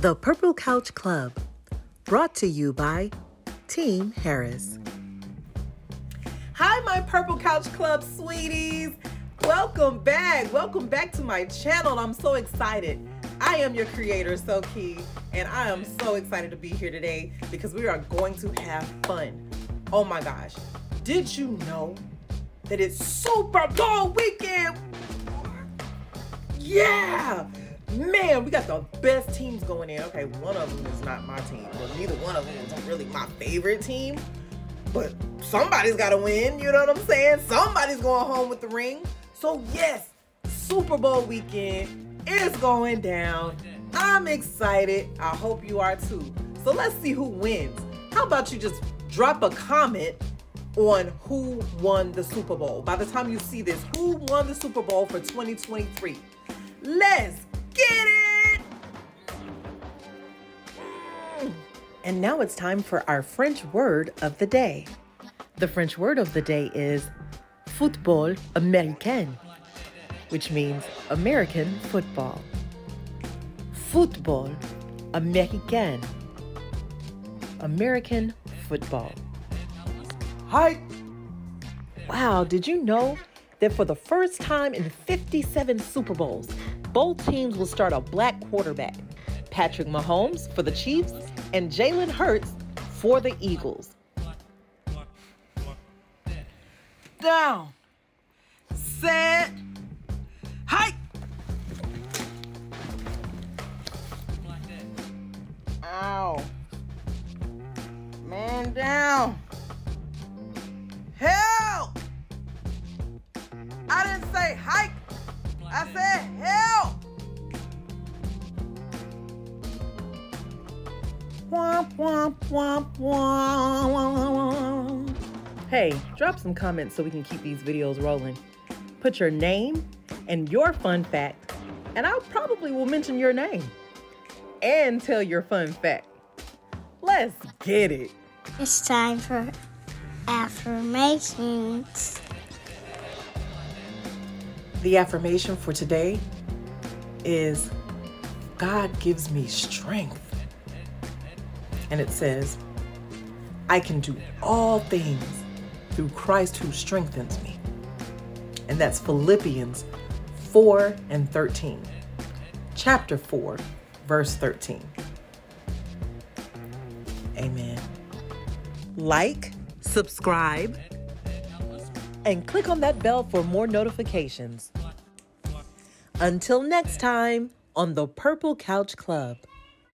The Purple Couch Club, brought to you by Team Harris. Hi, my Purple Couch Club sweeties. Welcome back. Welcome back to my channel. I'm so excited. I am your creator, So Key, and I am so excited to be here today because we are going to have fun. Oh my gosh. Did you know that it's Super Bowl weekend? Yeah! Man, we got the best teams going in. Okay, one of them is not my team. Well, neither one of them is really my favorite team. But somebody's got to win. You know what I'm saying? Somebody's going home with the ring. So, yes, Super Bowl weekend is going down. I'm excited. I hope you are too. So, let's see who wins. How about you just drop a comment on who won the Super Bowl? By the time you see this, who won the Super Bowl for 2023? Let's Get it! And now it's time for our French word of the day. The French word of the day is football américain, which means American football. Football américain. American football. Hi! Wow, did you know that for the first time in 57 Super Bowls, both teams will start a black quarterback Patrick Mahomes for the Chiefs and Jalen Hurts for the Eagles. Down, set, hike. Ow. Man down. Didn't say hike. I said help. Womp, womp, womp, womp. Hey, drop some comments so we can keep these videos rolling. Put your name and your fun fact, and I probably will mention your name and tell your fun fact. Let's get it. It's time for affirmations. The affirmation for today is God gives me strength. And it says, I can do all things through Christ who strengthens me. And that's Philippians 4 and 13. Chapter 4, verse 13. Amen. Like, subscribe, and click on that bell for more notifications. Until next time on the Purple Couch Club.